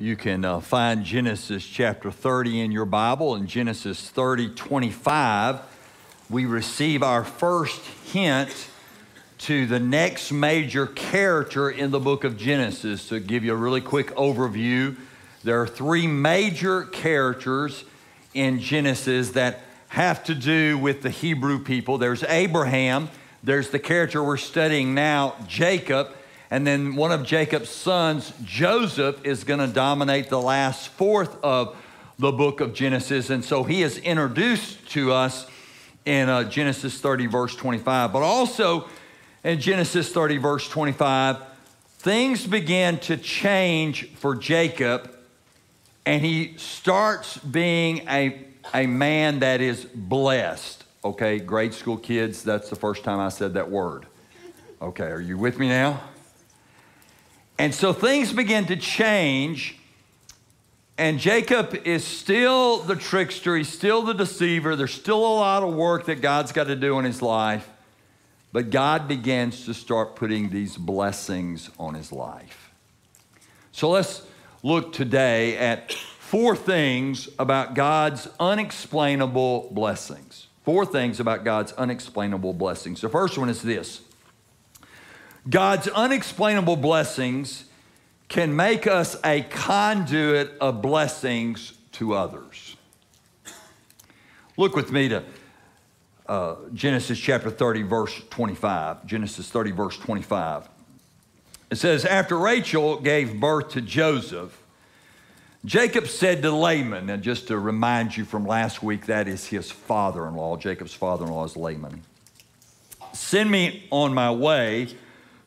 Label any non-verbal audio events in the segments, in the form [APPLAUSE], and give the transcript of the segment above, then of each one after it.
You can uh, find Genesis chapter 30 in your Bible. In Genesis 30 25, we receive our first hint to the next major character in the book of Genesis. To give you a really quick overview, there are three major characters in Genesis that have to do with the Hebrew people. There's Abraham, there's the character we're studying now, Jacob, and then one of Jacob's sons, Joseph, is going to dominate the last fourth of the book of Genesis. And so he is introduced to us in uh, Genesis 30, verse 25. But also in Genesis 30, verse 25, things begin to change for Jacob, and he starts being a, a man that is blessed. Okay, grade school kids, that's the first time I said that word. Okay, are you with me now? And so things begin to change. And Jacob is still the trickster, he's still the deceiver. There's still a lot of work that God's got to do in his life. But God begins to start putting these blessings on his life. So let's look today at four things about God's unexplainable blessings. Four things about God's unexplainable blessings. The first one is this God's unexplainable blessings can make us a conduit of blessings to others. Look with me to uh, Genesis chapter 30, verse 25. Genesis 30, verse 25. It says, After Rachel gave birth to Joseph, Jacob said to Laban, and just to remind you from last week, that is his father in law. Jacob's father in law is Laban. Send me on my way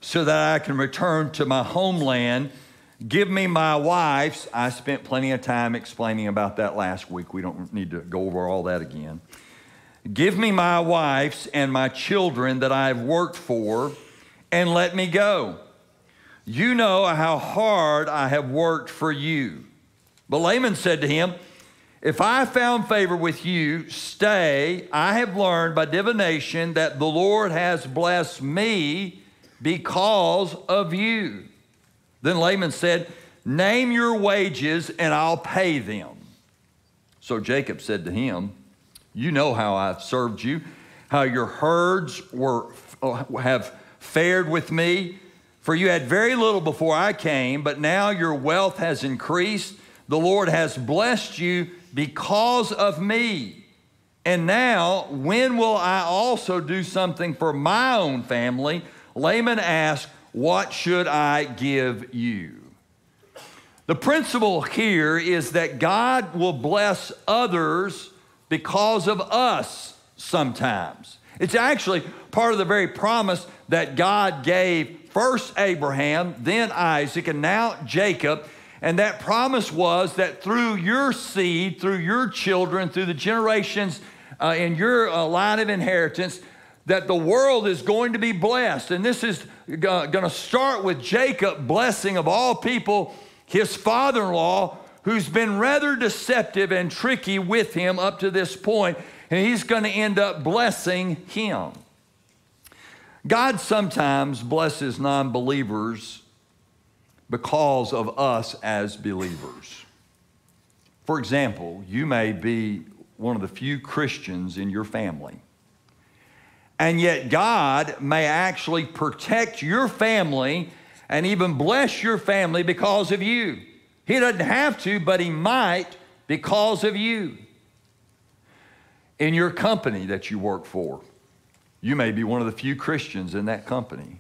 so that I can return to my homeland. Give me my wives. I spent plenty of time explaining about that last week. We don't need to go over all that again. Give me my wives and my children that I have worked for, and let me go. You know how hard I have worked for you. But Laban said to him, If I found favor with you, stay. I have learned by divination that the Lord has blessed me because of you. Then Laban said, Name your wages and I'll pay them. So Jacob said to him, You know how I've served you, how your herds were, uh, have fared with me. For you had very little before I came, but now your wealth has increased. The Lord has blessed you because of me. And now, when will I also do something for my own family? Laban asked, What should I give you? The principle here is that God will bless others because of us sometimes. It's actually part of the very promise that God gave first Abraham, then Isaac, and now Jacob. And that promise was that through your seed, through your children, through the generations uh, in your uh, line of inheritance, that the world is going to be blessed. And this is going to start with Jacob, blessing of all people, his father in law, who's been rather deceptive and tricky with him up to this point, and he's going to end up blessing him. God sometimes blesses non believers because of us as believers. For example, you may be one of the few Christians in your family. And yet, God may actually protect your family and even bless your family because of you. He doesn't have to, but He might because of you. In your company that you work for, you may be one of the few Christians in that company.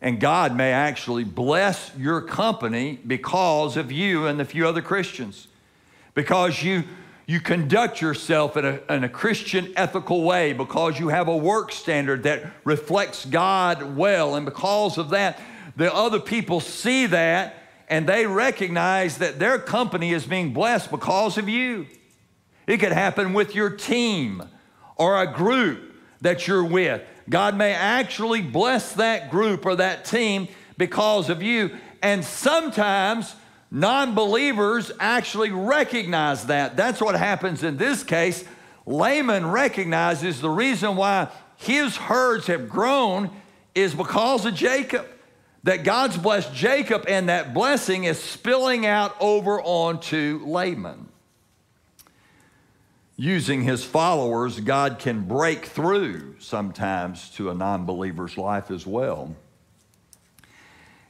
And God may actually bless your company because of you and the few other Christians. Because you you conduct yourself in a, in a Christian ethical way because you have a work standard that reflects God well. And because of that, the other people see that and they recognize that their company is being blessed because of you. It could happen with your team or a group that you're with. God may actually bless that group or that team because of you. And sometimes Non believers actually recognize that. That's what happens in this case. Laban recognizes the reason why his herds have grown is because of Jacob. that God's blessed Jacob and that blessing is spilling out over onto Laban. Using his followers, God can break through sometimes to a non believer's life as well.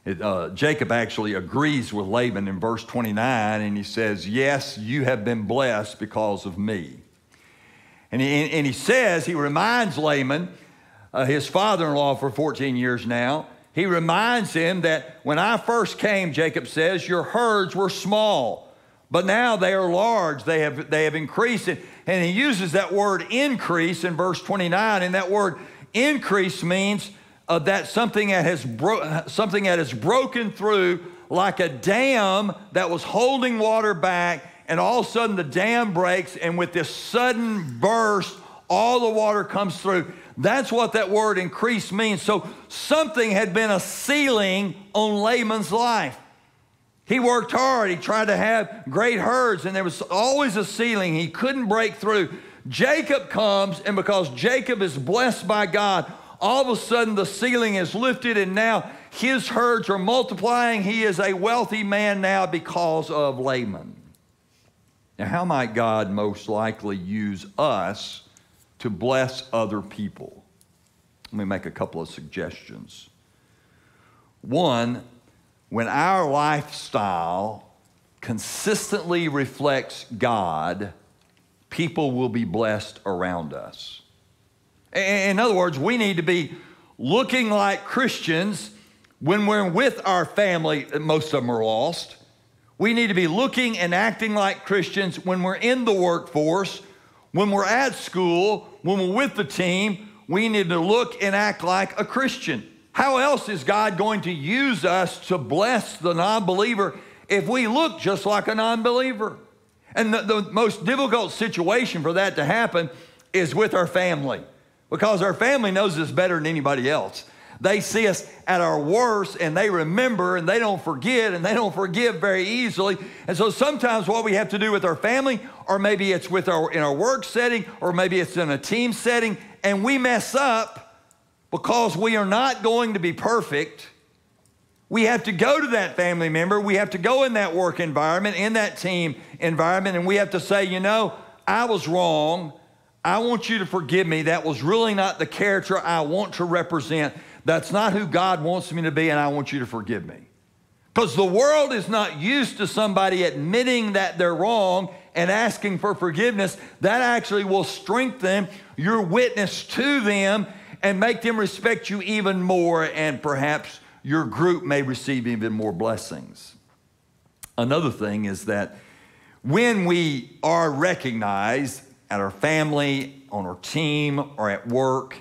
It, uh, Jacob actually agrees with Laban in verse 29, and he says, Yes, you have been blessed because of me. And he, and he says, he reminds Laban, uh, his father in law for 14 years now, he reminds him that when I first came, Jacob says, your herds were small, but now they are large. They have, they have increased. And he uses that word increase in verse 29, and that word increase means uh, that something that has bro- something that has broken through like a dam that was holding water back and all of a sudden the dam breaks and with this sudden burst all the water comes through. That's what that word increase means. So something had been a ceiling on Laban's life. He worked hard. He tried to have great herds and there was always a ceiling. He couldn't break through. Jacob comes and because jacob is blessed by god all of a sudden the ceiling is lifted and now his herds are multiplying. He is a wealthy man now because of Laban. Now, how might God most likely use us to bless other people? Let me make a couple of suggestions. One, when our lifestyle consistently reflects God, people will be blessed around us. In other words, we need to be looking like Christians when we're with our family, most of them are lost. We need to be looking and acting like Christians when we're in the workforce, when we're at school, when we're with the team. We need to look and act like a Christian. How else is God going to use us to bless the non believer if we look just like a non believer? And the, the most difficult situation for that to happen is with our family because our family knows us better than anybody else. They see us at our worst and they remember and they don't forget and they don't forgive very easily. And so sometimes what we have to do with our family, or maybe it's with our in our work setting, or maybe it's in a team setting, and we mess up because we are not going to be perfect. We have to go to that family member, we have to go in that work environment, in that team environment, and we have to say, you know, I was wrong. I want you to forgive me. That was really not the character I want to represent. That's not who God wants me to be, and I want you to forgive me. Because the world is not used to somebody admitting that they're wrong and asking for forgiveness. That actually will strengthen your witness to them and make them respect you even more, and perhaps your group may receive even more blessings. Another thing is that when we are recognized at our family, on our team, or at work.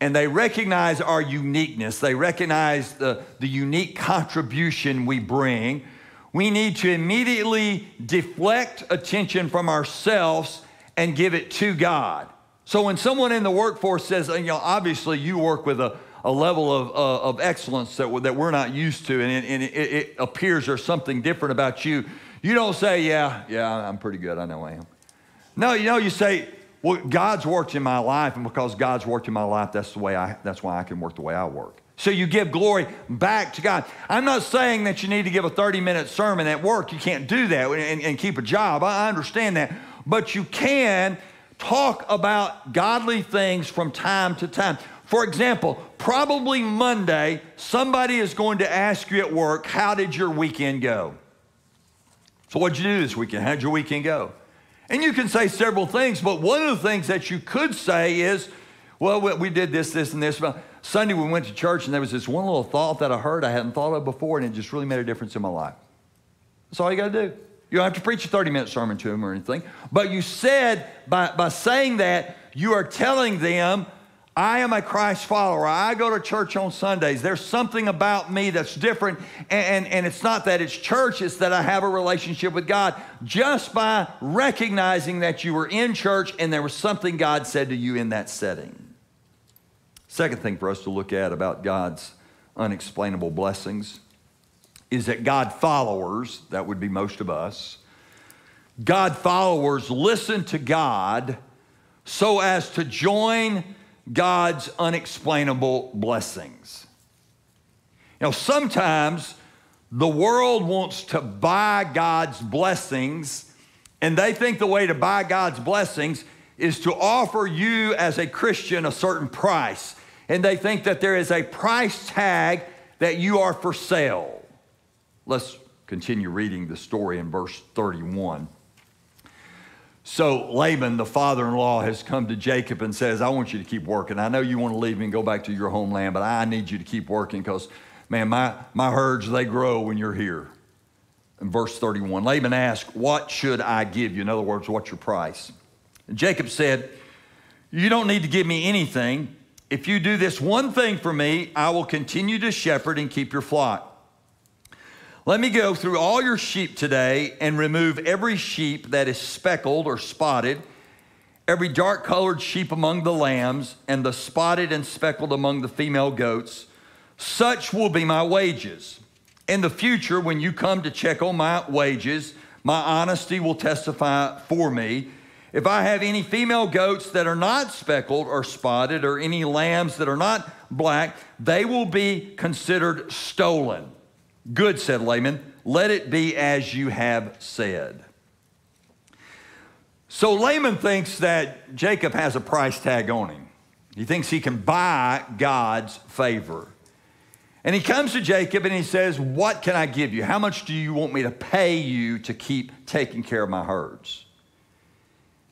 And they recognize our uniqueness. They recognize the, the unique contribution we bring. We need to immediately deflect attention from ourselves and give it to God. So when someone in the workforce says, you know, obviously you work with a, a level of, uh, of excellence that, that we're not used to, and, it, and it, it appears there's something different about you, you don't say, yeah, yeah, I'm pretty good. I know I am. No, you know, you say, well, God's worked in my life, and because God's worked in my life, that's the way I that's why I can work the way I work. So you give glory back to God. I'm not saying that you need to give a 30-minute sermon at work. You can't do that and, and keep a job. I understand that. But you can talk about godly things from time to time. For example, probably Monday, somebody is going to ask you at work, How did your weekend go? So, what'd you do this weekend? How'd your weekend go? And you can say several things, but one of the things that you could say is, well, we did this, this, and this. Sunday we went to church and there was this one little thought that I heard I hadn't thought of before and it just really made a difference in my life. That's all you got to do. You don't have to preach a 30 minute sermon to them or anything. But you said, by, by saying that, you are telling them I am a Christ follower. I go to church on Sundays. There's something about me that's different. And, and, and, it's not that it's church, it's that I have a relationship with God just by recognizing that you were in church and there was something God said to you in that setting. Second thing for us to look at about God's unexplainable blessings is that God followers, that would be most of us, God followers listen to God so as to join God's unexplainable blessings. You know, sometimes the world wants to buy God's blessings, and they think the way to buy God's blessings is to offer you as a Christian a certain price. And they think that there is a price tag that you are for sale. Let's continue reading the story in verse 31. So Laban, the father in law, has come to Jacob and says, I want you to keep working. I know you want to leave me and go back to your homeland, but I need you to keep working because, man, my, my herds, they grow when you're here. In verse 31, Laban asked, What should I give you? In other words, what's your price? And Jacob said, You don't need to give me anything. If you do this one thing for me, I will continue to shepherd and keep your flock. Let me go through all your sheep today and remove every sheep that is speckled or spotted, every dark colored sheep among the lambs, and the spotted and speckled among the female goats. Such will be my wages. In the future, when you come to check on my wages, my honesty will testify for me. If I have any female goats that are not speckled or spotted, or any lambs that are not black, they will be considered stolen. Good, said Laban. Let it be as you have said. So Laban thinks that Jacob has a price tag on him. He thinks he can buy God's favor. And he comes to Jacob and he says, What can I give you? How much do you want me to pay you to keep taking care of my herds?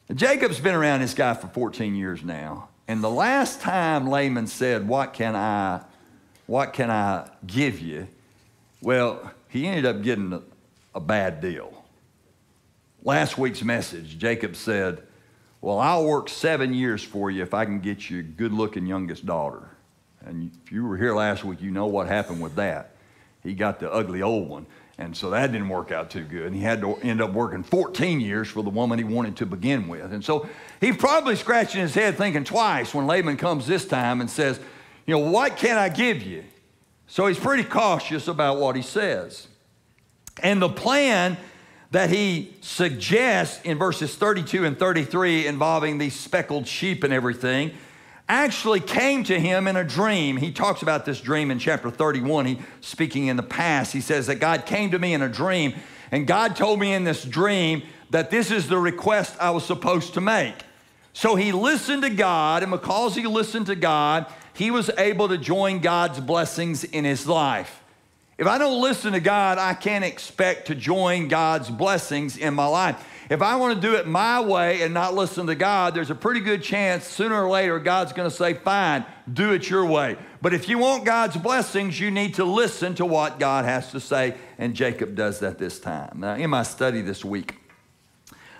And Jacob's been around this guy for 14 years now. And the last time Laban said, What can I, what can I give you? Well, he ended up getting a, a bad deal. Last week's message, Jacob said, Well, I'll work seven years for you if I can get you a good looking youngest daughter. And if you were here last week, you know what happened with that. He got the ugly old one. And so that didn't work out too good. And he had to end up working 14 years for the woman he wanted to begin with. And so he's probably scratching his head thinking twice when Laban comes this time and says, You know, what can I give you? So he's pretty cautious about what he says. And the plan that he suggests in verses 32 and 33 involving these speckled sheep and everything actually came to him in a dream. He talks about this dream in chapter 31. He speaking in the past. He says that God came to me in a dream and God told me in this dream that this is the request I was supposed to make. So he listened to God and because he listened to God, he was able to join God's blessings in his life. If I don't listen to God, I can't expect to join God's blessings in my life. If I want to do it my way and not listen to God, there's a pretty good chance sooner or later God's going to say, Fine, do it your way. But if you want God's blessings, you need to listen to what God has to say. And Jacob does that this time. Now, in my study this week,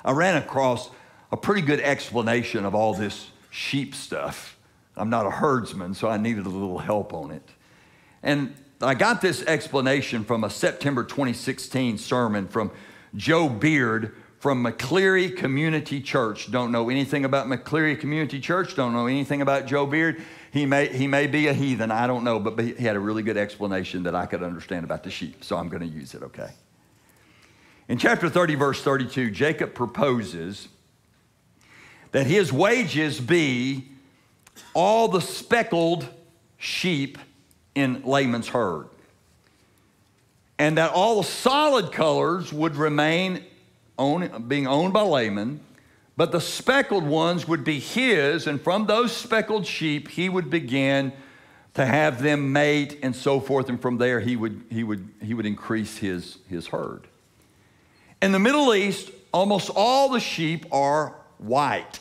I ran across a pretty good explanation of all this sheep stuff. I'm not a herdsman, so I needed a little help on it. And I got this explanation from a September 2016 sermon from Joe Beard from McCleary Community Church. Don't know anything about McCleary Community Church, don't know anything about Joe Beard. He may, he may be a heathen, I don't know, but he had a really good explanation that I could understand about the sheep, so I'm going to use it, okay? In chapter 30, verse 32, Jacob proposes that his wages be all the speckled sheep in Laban's herd. And that all the solid colors would remain own, being owned by Laban, but the speckled ones would be his, and from those speckled sheep, he would begin to have them mate and so forth, and from there he would, he would, he would increase his, his herd. In the Middle East, almost all the sheep are white.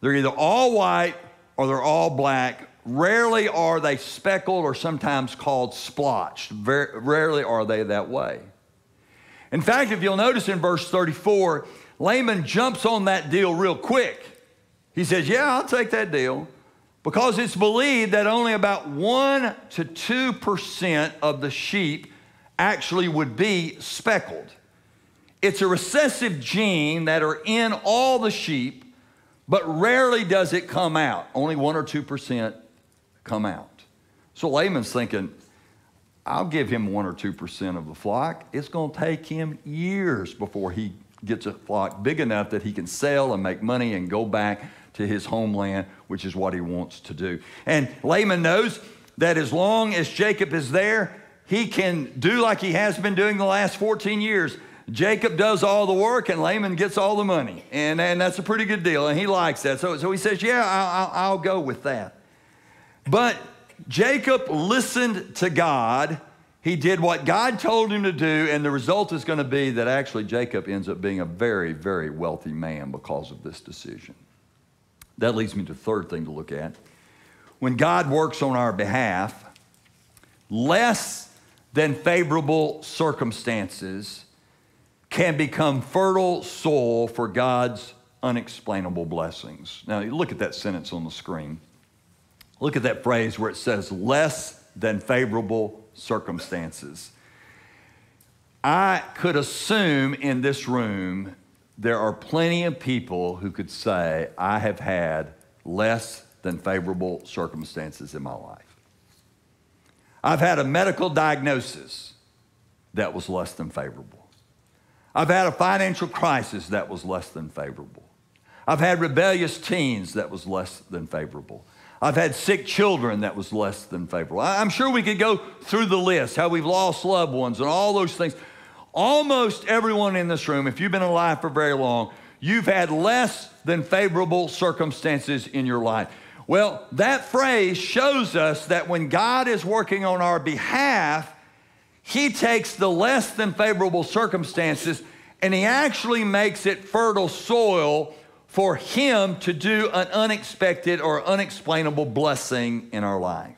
They're either all white or they're all black. Rarely are they speckled or sometimes called splotched. Very, rarely are they that way. In fact, if you'll notice in verse 34, Laban jumps on that deal real quick. He says, Yeah, I'll take that deal because it's believed that only about 1% to 2% of the sheep actually would be speckled. It's a recessive gene that are in all the sheep but rarely does it come out. Only 1 or 2% come out. So Laban's thinking, I'll give him 1 or 2% of the flock. It's going to take him years before he gets a flock big enough that he can sell and make money and go back to his homeland, which is what he wants to do. And Laban knows that as long as Jacob is there, he can do like he has been doing the last 14 years. Jacob does all the work and Laban gets all the money. And, and that's a pretty good deal. And he likes that. So, so he says, Yeah, I'll, I'll go with that. But Jacob listened to God. He did what God told him to do. And the result is going to be that actually Jacob ends up being a very, very wealthy man because of this decision. That leads me to the third thing to look at. When God works on our behalf, less than favorable circumstances can become fertile soil for God's unexplainable blessings. Now, look at that sentence on the screen. Look at that phrase where it says, less than favorable circumstances. I could assume in this room there are plenty of people who could say, I have had less than favorable circumstances in my life. I've had a medical diagnosis that was less than favorable. I've had a financial crisis that was less than favorable. I've had rebellious teens that was less than favorable. I've had sick children that was less than favorable. I'm sure we could go through the list, how we've lost loved ones and all those things. Almost everyone in this room, if you've been alive for very long, you've had less than favorable circumstances in your life. Well, that phrase shows us that when God is working on our behalf, He takes the less than favorable circumstances and He actually makes it fertile soil for Him to do an unexpected or unexplainable blessing in our life.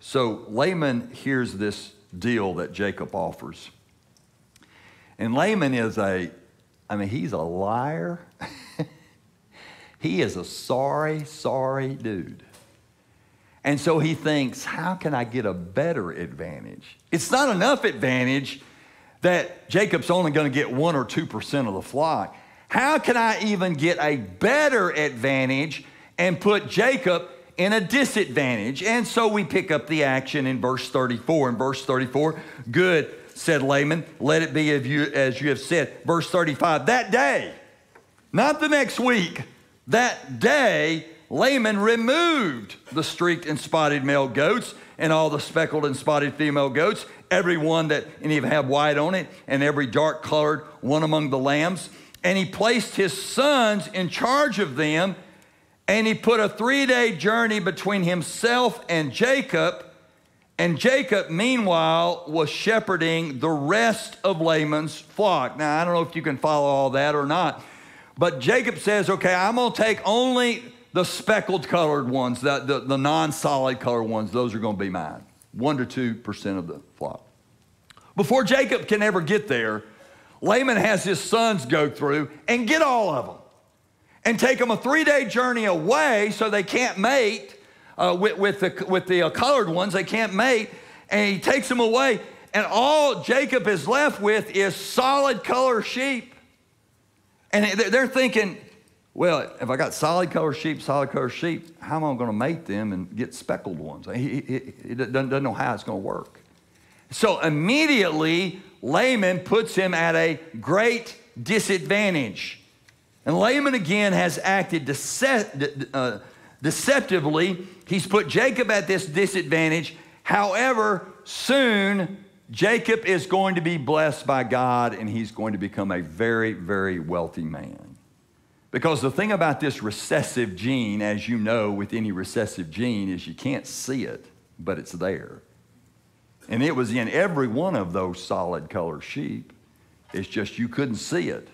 So Laban hears this deal that Jacob offers. And Laban is a, I mean, he's a liar. [LAUGHS] he is a sorry, sorry dude. And so he thinks, how can I get a better advantage? It's not enough advantage that Jacob's only going to get 1 or 2% of the flock. How can I even get a better advantage and put Jacob in a disadvantage? And so we pick up the action in verse 34. In verse 34, good, said Laban, let it be as you, as you have said. Verse 35, that day, not the next week, that day, Laban removed the streaked and spotted male goats and all the speckled and spotted female goats, every one that any of have white on it, and every dark colored one among the lambs. And he placed his sons in charge of them, and he put a three day journey between himself and Jacob and Jacob, meanwhile, was shepherding the rest of Laban's flock. Now, I don't know if you can follow all that or not, but Jacob says, okay, I'm going to take only the speckled colored ones, the, the, the non solid colored ones. Those are going to be mine. 1% to 2% of the flock. Before Jacob can ever get there, Laban has his sons go through and get all of them and take them a three day journey away so they can't mate uh, with, with, the, with the uh, colored ones. They can't mate. And he takes them away. And all Jacob is left with is solid color sheep. And they're thinking, well, if I got solid color sheep, solid color sheep, how am I going to mate them and get speckled ones? He, he, he doesn't, doesn't know how it's going to work. So immediately, Laban puts him at a great disadvantage. And Laban again has acted uh, deceptively. He's put Jacob at this disadvantage. However, soon Jacob is going to be blessed by God and he's going to become a very, very wealthy man. Because the thing about this recessive gene, as you know with any recessive gene, is you can't see it, but it's there. And it was in every one of those solid color sheep. It's just you couldn't see it.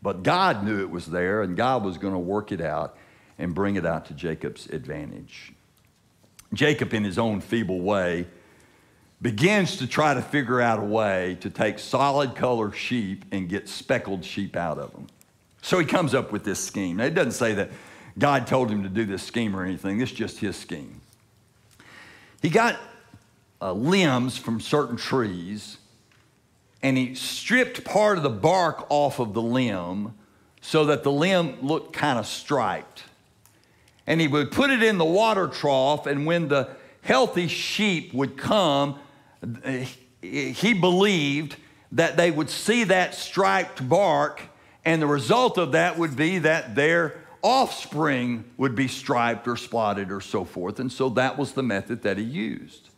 But God knew it was there, and God was going to work it out and bring it out to Jacob's advantage. Jacob, in his own feeble way, begins to try to figure out a way to take solid color sheep and get speckled sheep out of them. So he comes up with this scheme. Now, it doesn't say that God told him to do this scheme or anything, this is just his scheme. He got uh, limbs from certain trees and he stripped part of the bark off of the limb so that the limb looked kind of striped and he would put it in the water trough, and when the healthy sheep would come, he believed that they would see that striped bark, and the result of that would be that their offspring would be striped or spotted or so forth. And so that was the method that he used.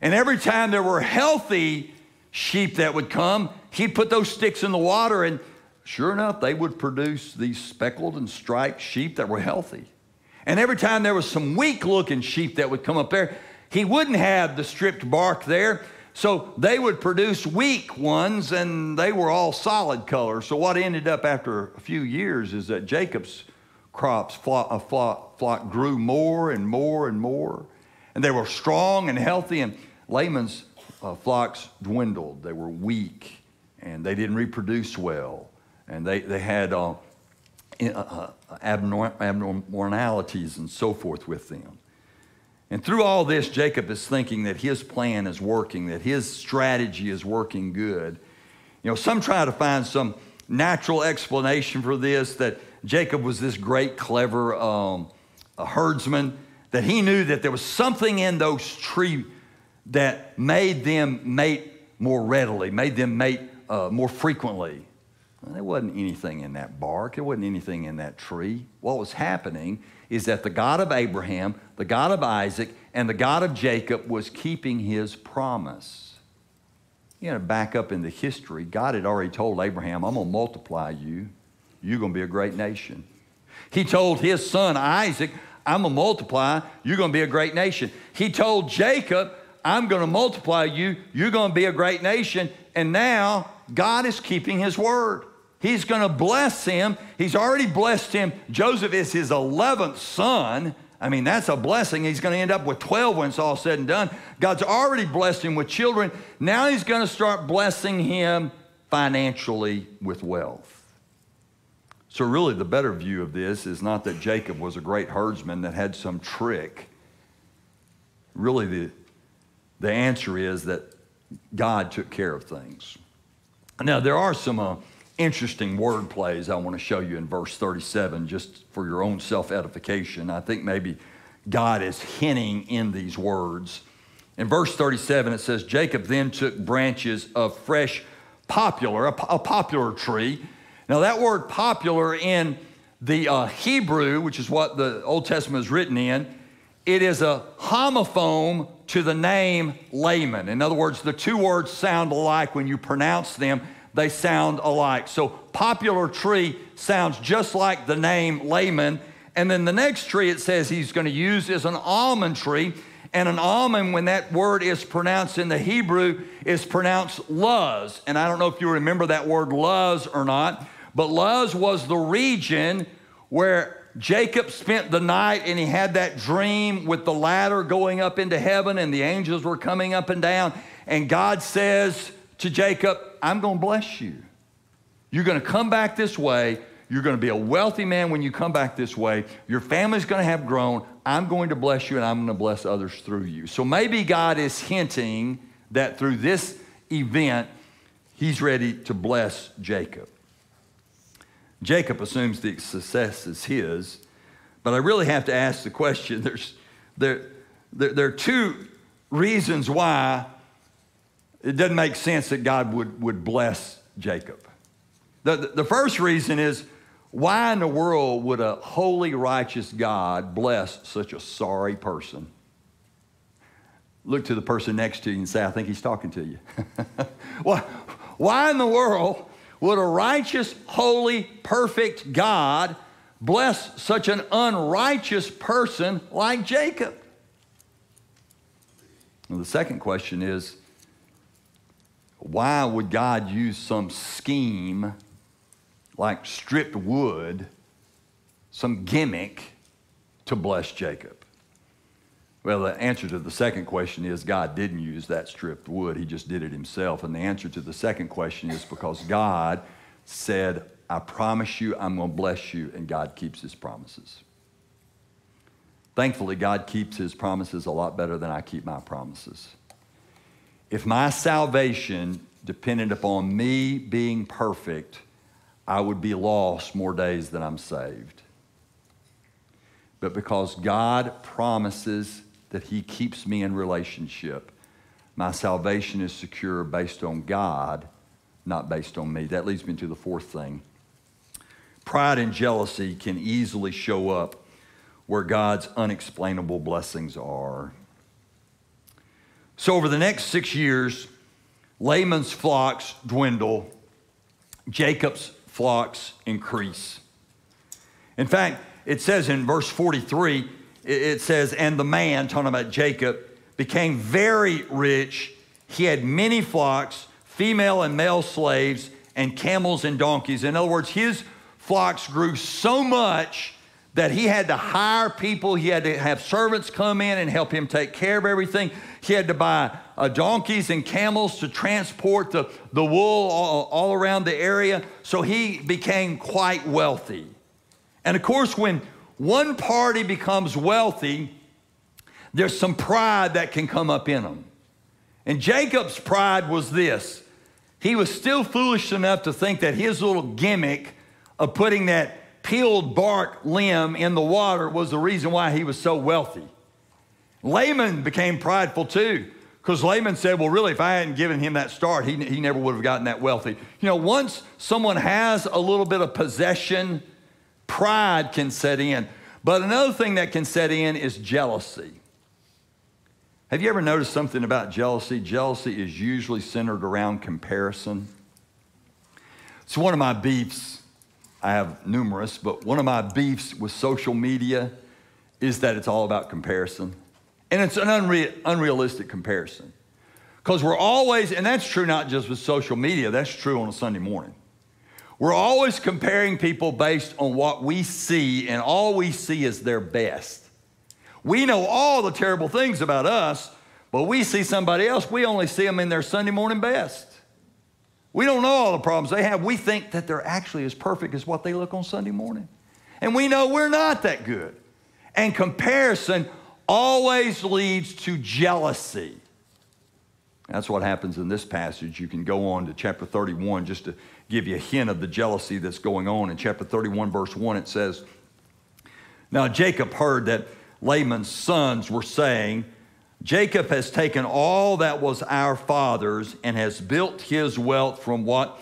And every time there were healthy sheep that would come, he'd put those sticks in the water, and sure enough, they would produce these speckled and striped sheep that were healthy. And every time there was some weak looking sheep that would come up there, he wouldn't have the stripped bark there. So they would produce weak ones and they were all solid color. So what ended up after a few years is that Jacob's crops flock, uh, flock, flock grew more and more and more. And they were strong and healthy, and Laban's uh, flocks dwindled. They were weak and they didn't reproduce well. And they, they had uh, uh, uh abnormalities and so forth with them. And through all this, Jacob is thinking that his plan is working, that his strategy is working good. You know, some try to find some natural explanation for this that Jacob was this great, clever um, herdsman, that he knew that there was something in those trees that made them mate more readily, made them mate uh, more frequently. Well, there wasn't anything in that bark, there wasn't anything in that tree. What was happening is that the God of Abraham, the God of Isaac, and the God of Jacob was keeping his promise. You know, back up in the history, God had already told Abraham, I'm going to multiply you. You're going to be a great nation. He told his son Isaac, I'm going to multiply. You're going to be a great nation. He told Jacob, I'm going to multiply you. You're going to be a great nation. And now God is keeping his word. He's going to bless him. He's already blessed him. Joseph is his 11th son. I mean, that's a blessing. He's going to end up with 12 when it's all said and done. God's already blessed him with children. Now he's going to start blessing him financially with wealth. So, really, the better view of this is not that Jacob was a great herdsman that had some trick. Really, the, the answer is that God took care of things. Now, there are some uh, interesting word plays I want to show you in verse 37, just for your own self edification. I think maybe God is hinting in these words. In verse 37, it says, Jacob then took branches of fresh poplar, a, a poplar tree. Now, that word popular in the uh, Hebrew, which is what the Old Testament is written in, it is a homophone to the name Laban. In other words, the two words sound alike when you pronounce them they sound alike. So poplar tree sounds just like the name Laban. And then the next tree it says he's going to use is an almond tree. And an almond, when that word is pronounced in the Hebrew, is pronounced Luz. And I don't know if you remember that word Luz or not, but Luz was the region where Jacob spent the night and he had that dream with the ladder going up into heaven and the angels were coming up and down. And God says to Jacob, I'm going to bless you. You're going to come back this way. You're going to be a wealthy man when you come back this way. Your family's going to have grown. I'm going to bless you and I'm going to bless others through you. So maybe God is hinting that through this event, he's ready to bless Jacob. Jacob assumes the success is his, but I really have to ask the question [LAUGHS] there's, there, there, there are two reasons why it doesn't make sense that God would, would bless Jacob. The, the first reason is why in the world would a holy, righteous God bless such a sorry person? Look to the person next to you and say, I think he's talking to you. [LAUGHS] why, why in the world would a righteous, holy, perfect God bless such an unrighteous person like Jacob? The second question is why would God use some scheme like stripped wood, some gimmick to bless Jacob? Well, the answer to the second question is God didn't use that stripped wood. He just did it himself. And the answer to the second question is because God said, I promise you I'm going to bless you, and God keeps his promises. Thankfully, God keeps his promises a lot better than I keep my promises. If my salvation depended upon me being perfect, I would be lost more days than I'm saved. But because God promises that He keeps me in relationship, my salvation is secure based on God, not based on me. That leads me to the fourth thing. Pride and jealousy can easily show up where God's unexplainable blessings are. So, over the next six years, Laban's flocks dwindle, Jacob's flocks increase. In fact, it says in verse 43, it says, And the man, talking about Jacob, became very rich. He had many flocks, female and male slaves, and camels and donkeys. In other words, his flocks grew so much that he had to hire people, he had to have servants come in and help him take care of everything. He had to buy uh, donkeys and camels to transport the, the wool all, all around the area. So he became quite wealthy. And of course, when one party becomes wealthy, there's some pride that can come up in them. And Jacob's pride was this he was still foolish enough to think that his little gimmick of putting that peeled bark limb in the water was the reason why he was so wealthy. Laban became prideful too, because Laban said, Well, really, if I hadn't given him that start, he, he never would have gotten that wealthy. You know, once someone has a little bit of possession, pride can set in. But another thing that can set in is jealousy. Have you ever noticed something about jealousy? Jealousy is usually centered around comparison. It's one of my beefs I have numerous, but one of my beefs with social media is that it's all about comparison. And it's an unre- unrealistic comparison. Because we're always, and that's true not just with social media, that's true on a Sunday morning. We're always comparing people based on what we see, and all we see is their best. We know all the terrible things about us, but we see somebody else, we only see them in their Sunday morning best. We don't know all the problems they have. We think that they're actually as perfect as what they look on Sunday morning. And we know we're not that good. And comparison always leads to jealousy. That's what happens in this passage. You can go on to chapter 31 just to give you a hint of the jealousy that's going on. In chapter 31, verse 1, it says, Now Jacob heard that Laban's sons were saying, Jacob has taken all that was our father's and has built his wealth from what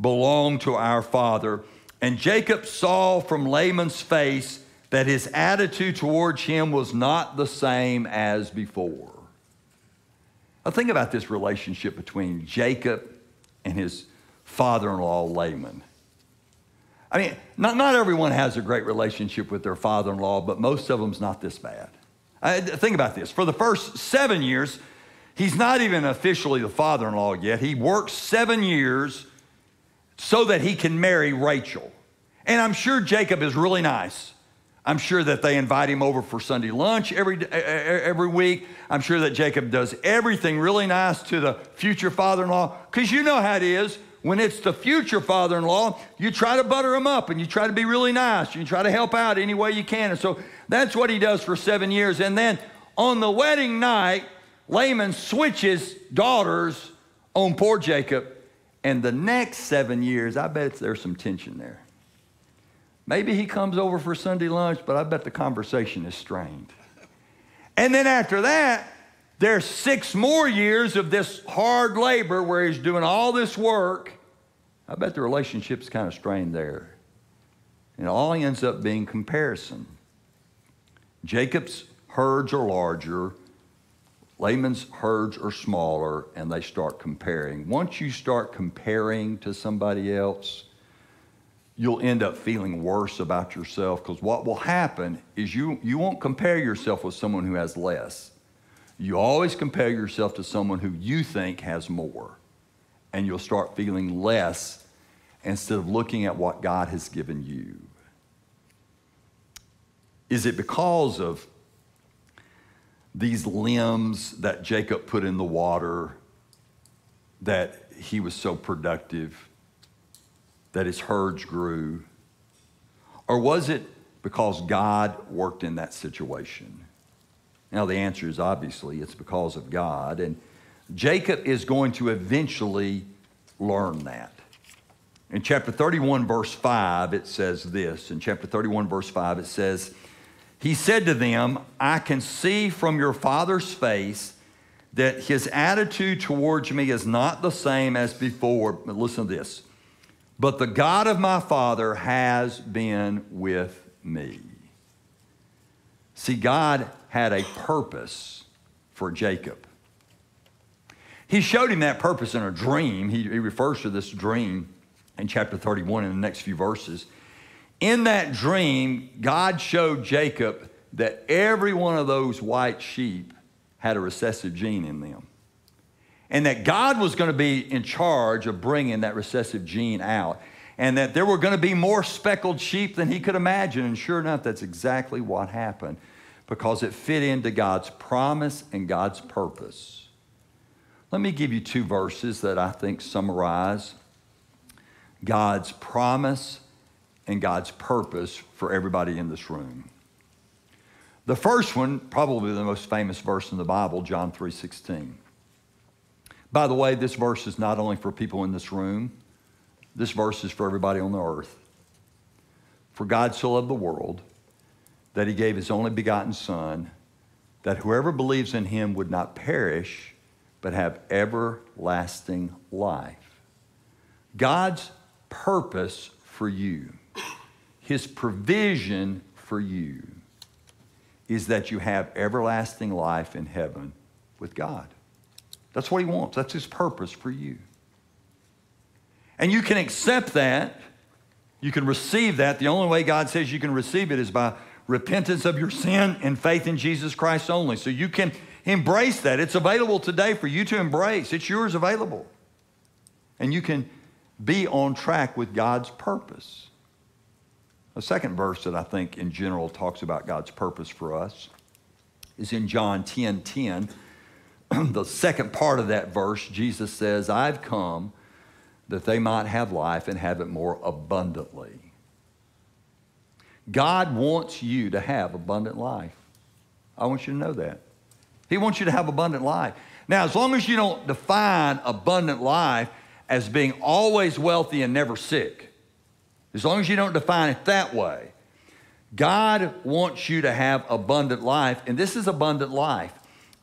belonged to our father. And Jacob saw from Laban's face that his attitude towards him was not the same as before. Now, think about this relationship between Jacob and his father in law, Laban. I mean, not, not everyone has a great relationship with their father in law, but most of them's not this bad. Think about this. For the first seven years, he's not even officially the father in law yet. He works seven years so that he can marry Rachel. And I'm sure Jacob is really nice. I'm sure that they invite him over for Sunday lunch every, every week. I'm sure that Jacob does everything really nice to the future father in law because you know how it is. When it's the future father in law, you try to butter him up and you try to be really nice. You try to help out any way you can. And so that's what he does for seven years. And then on the wedding night, Laban switches daughters on poor Jacob. And the next seven years, I bet there's some tension there. Maybe he comes over for Sunday lunch, but I bet the conversation is strained. And then after that, there's six more years of this hard labor where he's doing all this work. I bet the relationship's kind of strained there. And all ends up being comparison. Jacob's herds are larger, Laban's herds are smaller, and they start comparing. Once you start comparing to somebody else, you'll end up feeling worse about yourself because what will happen is you, you won't compare yourself with someone who has less. You always compare yourself to someone who you think has more, and you'll start feeling less instead of looking at what God has given you. Is it because of these limbs that Jacob put in the water that he was so productive, that his herds grew? Or was it because God worked in that situation? Now, the answer is obviously it's because of God. And Jacob is going to eventually learn that. In chapter 31, verse 5, it says this. In chapter 31, verse 5, it says, he said to them, I can see from your father's face that his attitude towards me is not the same as before. But listen to this. but the God of my father has been with me. See, God had a purpose for Jacob. He showed him that purpose in a dream. He, he refers to this dream in chapter 31 in the next few verses. In that dream, God showed Jacob that every one of those white sheep had a recessive gene in them. And that God was going to be in charge of bringing that recessive gene out. And that there were going to be more speckled sheep than he could imagine. And sure enough, that's exactly what happened because it fit into God's promise and God's purpose. Let me give you two verses that I think summarize God's promise and God's purpose for everybody in this room. The first one, probably the most famous verse in the Bible, John 3:16. By the way, this verse is not only for people in this room, this verse is for everybody on the earth. For God so loved the world that he gave his only begotten Son, that whoever believes in him would not perish, but have everlasting life. God's purpose for you, his provision for you, is that you have everlasting life in heaven with God. That's what he wants. That's his purpose for you. And you can accept that. You can receive that. The only way God says you can receive it is by repentance of your sin and faith in Jesus Christ only. So you can embrace that. It's available today for you to embrace. It's yours available. And you can be on track with God's purpose. A second verse that I think in general talks about God's purpose for us is in John 10 10. [CLEARS THROAT] the second part of that verse, Jesus says, I've come that they might have life and have it more abundantly. God wants you to have abundant life. I want you to know that. He wants you to have abundant life. Now, as long as you don't define abundant life as being always wealthy and never sick, as long as you don't define it that way, God wants you to have abundant life, and this is abundant life.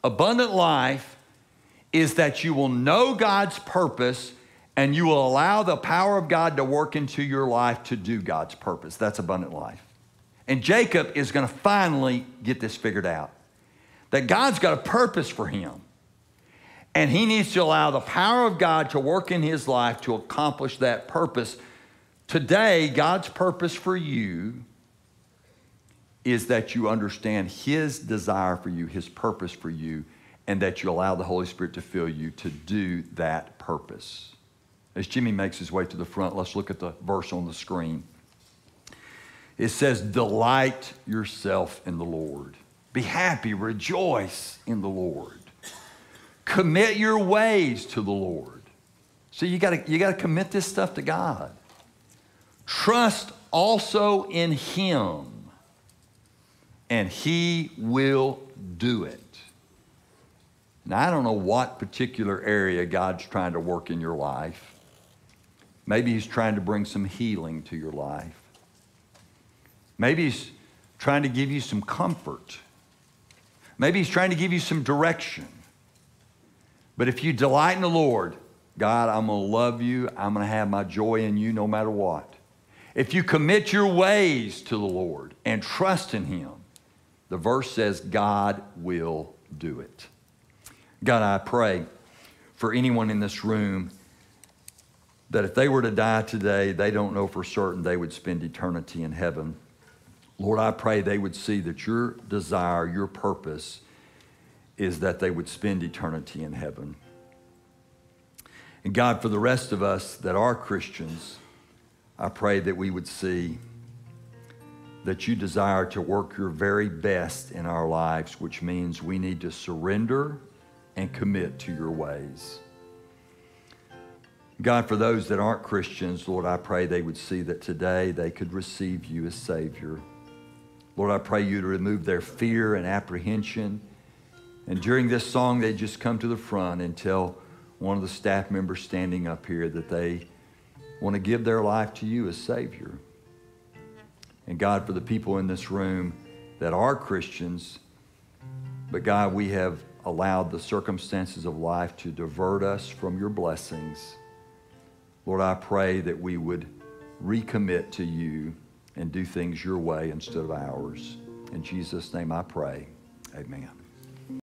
Abundant life is that you will know God's purpose and you will allow the power of God to work into your life to do God's purpose. That's abundant life. And Jacob is going to finally get this figured out that God's got a purpose for him. And he needs to allow the power of God to work in his life to accomplish that purpose. Today, God's purpose for you is that you understand his desire for you, his purpose for you, and that you allow the Holy Spirit to fill you to do that purpose. As Jimmy makes his way to the front, let's look at the verse on the screen. It says, Delight yourself in the Lord. Be happy, rejoice in the Lord. Commit your ways to the Lord. So you gotta, you gotta commit this stuff to God. Trust also in Him, and He will do it. Now, I don't know what particular area God's trying to work in your life. Maybe He's trying to bring some healing to your life. Maybe He's trying to give you some comfort. Maybe He's trying to give you some direction. But if you delight in the Lord, God, I'm going to love you. I'm going to have my joy in you no matter what. If you commit your ways to the Lord and trust in Him, the verse says God will do it. God, I pray for anyone in this room that if they were to die today, they don't know for certain they would spend eternity in heaven. Lord, I pray they would see that your desire, your purpose is that they would spend eternity in heaven. And God, for the rest of us that are Christians, I pray that we would see that you desire to work your very best in our lives, which means we need to surrender and commit to your ways. God, for those that aren't Christians, Lord, I pray they would see that today they could receive you as Savior. Lord, I pray you to remove their fear and apprehension. And during this song, they just come to the front and tell one of the staff members standing up here that they want to give their life to you as Savior. And God, for the people in this room that are Christians, but God, we have allowed the circumstances of life to divert us from your blessings. Lord, I pray that we would recommit to you and do things your way instead of ours. In Jesus' name I pray. Amen.